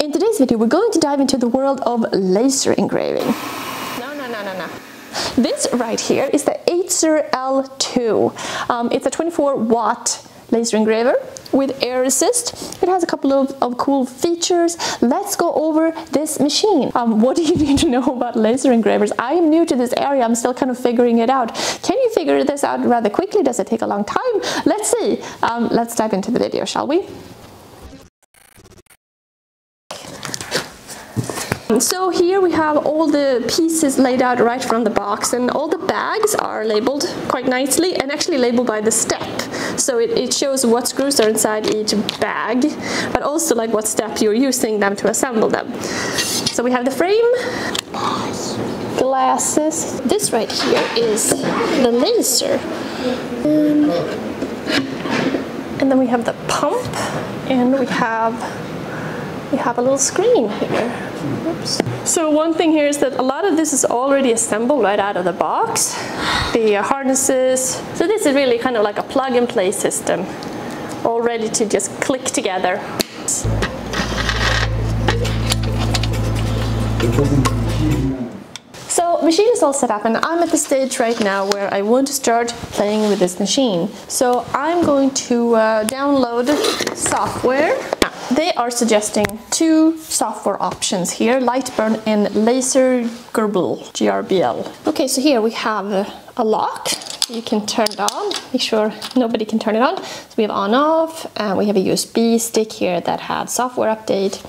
In today's video we're going to dive into the world of laser engraving. No, no, no, no, no. This right here is the Atezr L2. Um, it's a 24 watt laser engraver with air assist. It has a couple of, of cool features. Let's go over this machine. Um, what do you need to know about laser engravers? I am new to this area. I'm still kind of figuring it out. Can you figure this out rather quickly? Does it take a long time? Let's see. Um, let's dive into the video, shall we? So here we have all the pieces laid out right from the box and all the bags are labeled quite nicely and actually labeled by the step. So it, it shows what screws are inside each bag, but also like what step you're using them to assemble them. So we have the frame, glasses. This right here is the laser. And, and then we have the pump and we have we have a little screen here. Oops. So one thing here is that a lot of this is already assembled right out of the box. The harnesses. So this is really kind of like a plug and play system. All ready to just click together. So machine is all set up and I'm at the stage right now where I want to start playing with this machine. So I'm going to uh, download software they are suggesting two software options here, Lightburn and Laser GRBL, GRBL. Okay, so here we have a lock. You can turn it on, make sure nobody can turn it on. So we have on off, and we have a USB stick here that had software update.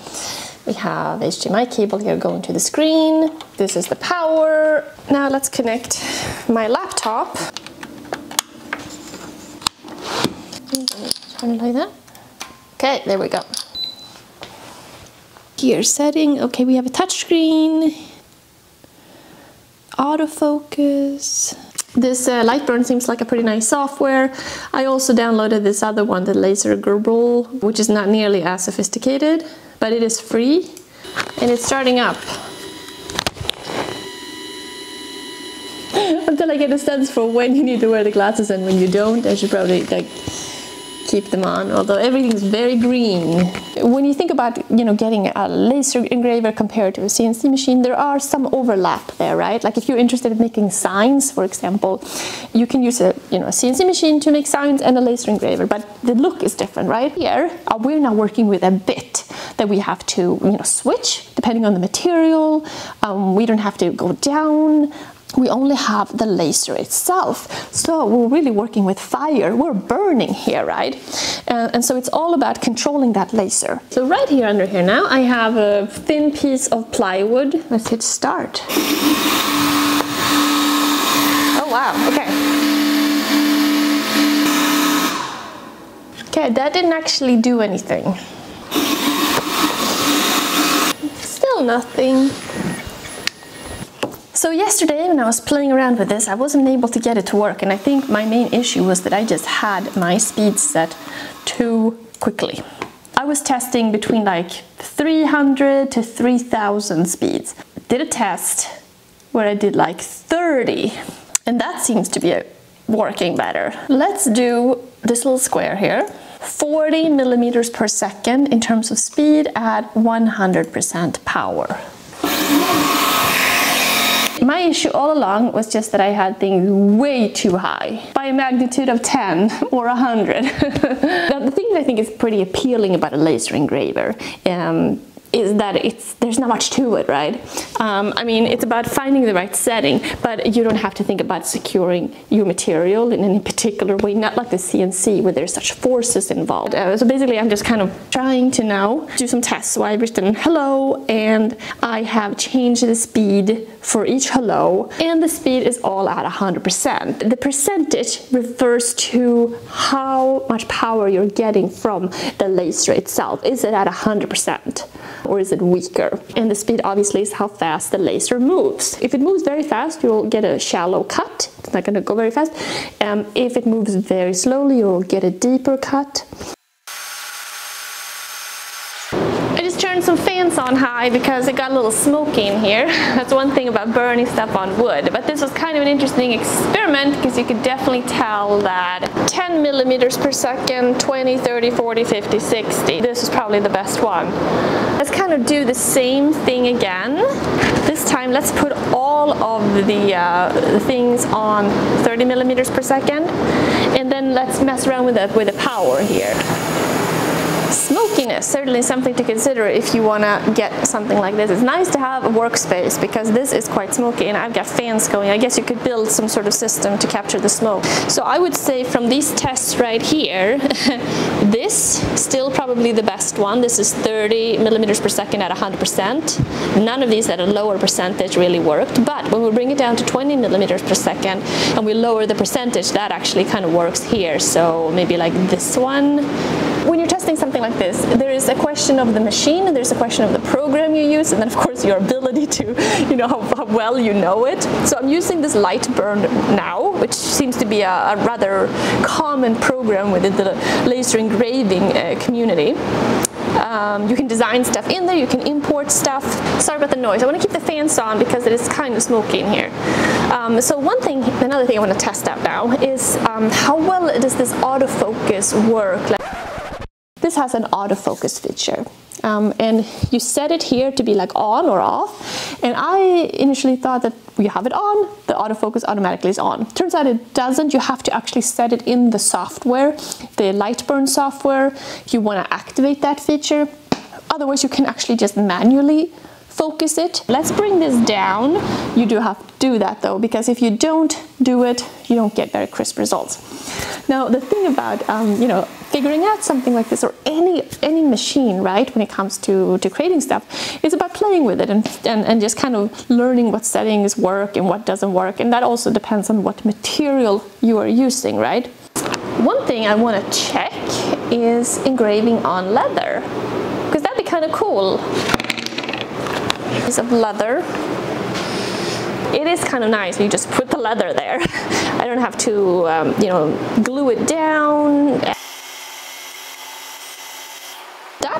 We have HDMI cable here going to the screen. This is the power. Now let's connect my laptop. Turn it like that. Okay, there we go. Here, setting. Okay, we have a touchscreen. Autofocus. This uh, Lightburn seems like a pretty nice software. I also downloaded this other one, the Laser GRBL, which is not nearly as sophisticated, but it is free and it's starting up. Until I get a sense for when you need to wear the glasses and when you don't, I should probably like keep them on, although everything's very green. When you think about, you know, getting a laser engraver compared to a CNC machine, there are some overlap there, right? Like if you're interested in making signs, for example, you can use a, you know, a CNC machine to make signs and a laser engraver, but the look is different, right? Here, uh, we're now working with a bit that we have to, you know, switch depending on the material. Um, we don't have to go down we only have the laser itself. So we're really working with fire. We're burning here, right? And, and, so it's all about controlling that laser. So right here under here now, I have a thin piece of plywood. Let's hit start. Oh wow, okay. Okay, that didn't actually do anything. Still nothing. So yesterday when I was playing around with this, I wasn't able to get it to work and I think my main issue was that I just had my speed set too quickly. I was testing between like 300 to 3000 speeds. Did a test where I did like 30 and that seems to be working better. Let's do this little square here. 40 millimeters per second in terms of speed at 100% power. My issue all along was just that I had things way too high, by a magnitude of 10 or 100. the thing that I think is pretty appealing about a laser engraver um, is that it's there's not much to it, right? Um, I mean, it's about finding the right setting, but you don't have to think about securing your material in any particular way, not like the CNC where there's such forces involved. Uh, so basically, I'm just kind of trying to now do some tests. So I've written hello, and I have changed the speed for each hello, and the speed is all at 100%. The percentage refers to how much power you're getting from the laser itself. Is it at 100%? Or is it weaker? And the speed obviously is how fast the laser moves. If it moves very fast, you'll get a shallow cut. It's not gonna go very fast. Um, if it moves very slowly, you'll get a deeper cut. I just turned some fans on high because it got a little smoky in here. That's one thing about burning stuff on wood. But this was kind of an interesting experiment because you could definitely tell that 10 millimeters per second, 20, 30, 40, 50, 60. This is probably the best one. Kind to do the same thing again. This time let's put all of the, uh, things on 30 millimeters per second and then let's mess around with it with the power here. Smokiness, certainly something to consider if you want to get something like this. It's nice to have a workspace because this is quite smoky and I've got fans going. I guess you could build some sort of system to capture the smoke. So I would say from these tests right here, this still probably the best one. This is 30 millimeters per second at 100%. None of these at a lower percentage really worked, but when we bring it down to 20 millimeters per second and we lower the percentage, that actually kind of works here. So maybe like this one when you're testing something like this, there is a question of the machine, there's a question of the program you use, and then of course your ability to, you know, how, how well you know it. So I'm using this Lightburn now, which seems to be a, a rather common program within the laser engraving uh, community. Um, you can design stuff in there, you can import stuff. Sorry about the noise. I want to keep the fans on because it is kind of smoky in here. Um, so one thing, another thing I want to test out now is um, how well does this autofocus work? Like this has an autofocus feature. Um, and you set it here to be like on or off. And I initially thought that you have it on, the autofocus automatically is on. Turns out it doesn't. You have to actually set it in the software, the Lightburn software. You want to activate that feature. Otherwise, you can actually just manually focus it. Let's bring this down. You do have to do that though, because if you don't do it, you don't get very crisp results. Now, the thing about, um, you know, figuring out something like this or any any machine right when it comes to to creating stuff it's about playing with it and, and and just kind of learning what settings work and what doesn't work and that also depends on what material you are using right one thing i want to check is engraving on leather because that'd be kind of cool piece of leather it is kind of nice you just put the leather there I don't have to um, you know glue it down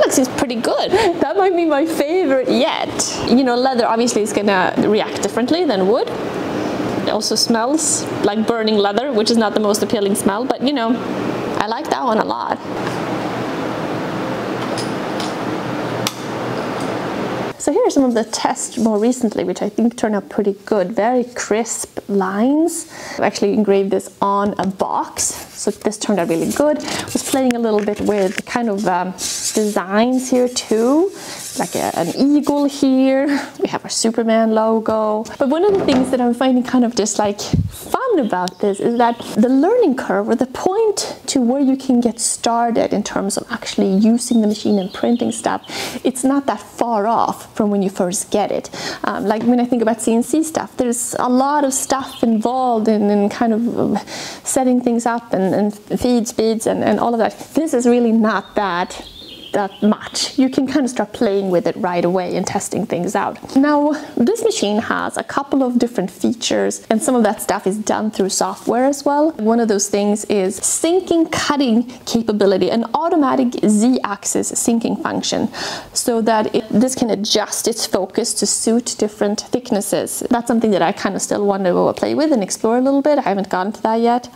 that seems pretty good. That might be my favorite yet. You know, leather obviously is gonna react differently than wood. It also smells like burning leather, which is not the most appealing smell, but you know, I like that one a lot. So here are some of the tests more recently, which I think turned out pretty good. Very crisp lines. I've actually engraved this on a box, so this turned out really good. I was playing a little bit with kind of um, designs here too, like a, an eagle here. We have our Superman logo. But one of the things that I'm finding kind of just like fun about this is that the learning curve or the to where you can get started in terms of actually using the machine and printing stuff, it's not that far off from when you first get it. Um, like when I think about CNC stuff, there's a lot of stuff involved in, in kind of setting things up and, and feed speeds and, and all of that. This is really not that that much. You can kind of start playing with it right away and testing things out. Now, this machine has a couple of different features and some of that stuff is done through software as well. One of those things is sinking cutting capability, an automatic Z-axis sinking function so that it, this can adjust its focus to suit different thicknesses. That's something that I kind of still want to play with and explore a little bit. I haven't gotten to that yet.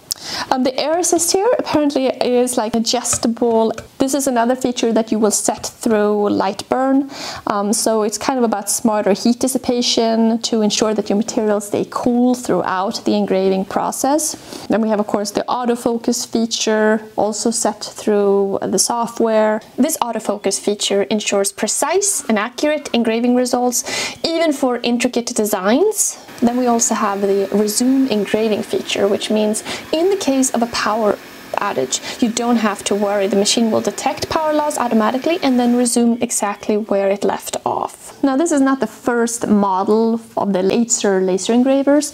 Um, the air assist here apparently is like adjustable. This is another feature that you will set through Lightburn. Um, so it's kind of about smarter heat dissipation to ensure that your materials stay cool throughout the engraving process. Then we have of course the autofocus feature also set through the software. This autofocus feature ensures precise and accurate engraving results even for intricate designs. Then we also have the resume engraving feature which means in in the case of a power outage, you don't have to worry. The machine will detect power loss automatically and then resume exactly where it left off. Now this is not the first model of the laser laser engravers.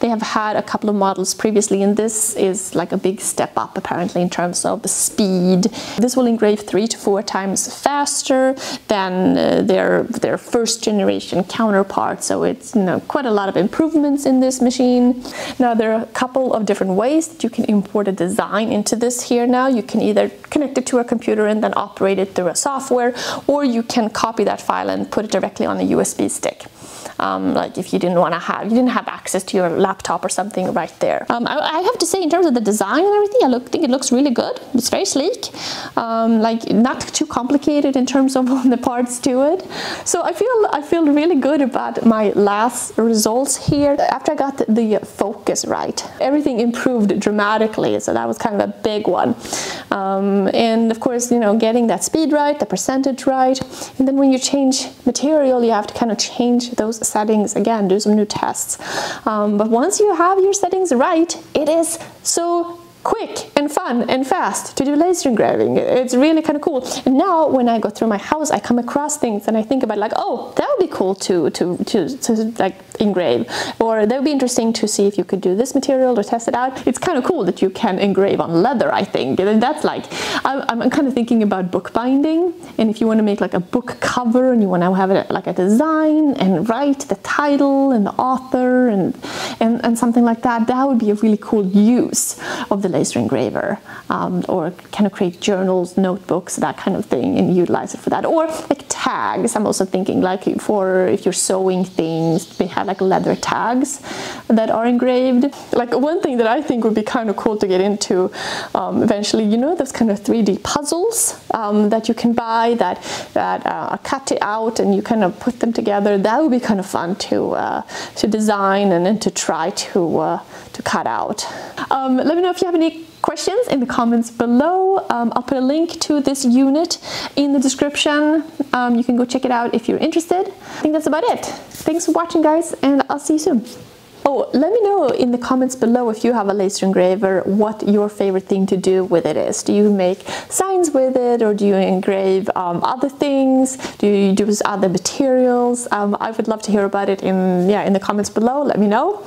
They have had a couple of models previously and this is like a big step up apparently in terms of the speed. This will engrave three to four times faster than uh, their, their first generation counterpart. So it's you know, quite a lot of improvements in this machine. Now there are a couple of different ways that you can import a design into this here now, you can either connect it to a computer and then operate it through a software, or you can copy that file and put it directly on a USB stick. Um, like if you didn't want to have, you didn't have access to your laptop or something right there. Um, I, I, have to say, in terms of the design and everything, I look, think it looks really good. It's very sleek, um, like not too complicated in terms of the parts to it. So I feel I feel really good about my last results here. After I got the, the focus right, everything improved dramatically. So that was kind of a big one. Um, and of course, you know, getting that speed right, the percentage right, and then when you change material, you have to kind of change those settings again, do some new tests. Um, but once you have your settings right, it is so quick and fun and fast to do laser engraving. It's really kind of cool. And now when I go through my house, I come across things and I think about like, oh, that would be cool to to to, to like engrave, or that would be interesting to see if you could do this material or test it out. It's kind of cool that you can engrave on leather. I think, and that's like, I'm, I'm kind of thinking about bookbinding, and if you want to make like a book cover and you want to have it like a design and write the title and the author and and and something like that, that would be a really cool use of the laser engraver um, or kind of create journals, notebooks, that kind of thing and utilize it for that. Or tags, I'm also thinking like for if you're sewing things, they have like leather tags that are engraved. Like one thing that I think would be kind of cool to get into um, eventually, you know, those kind of 3D puzzles um, that you can buy that, that uh, are cut out and you kind of put them together. That would be kind of fun to, uh, to design and then to try to, uh, to cut out. Um, let me know if you have any questions in the comments below. Um, I'll put a link to this unit in the description. Um, you can go check it out if you're interested. I think that's about it. Thanks for watching guys and I'll see you soon. Oh, let me know in the comments below if you have a laser engraver what your favorite thing to do with it is. Do you make signs with it or do you engrave um, other things? Do you use other materials? Um, I would love to hear about it in, yeah, in the comments below. Let me know.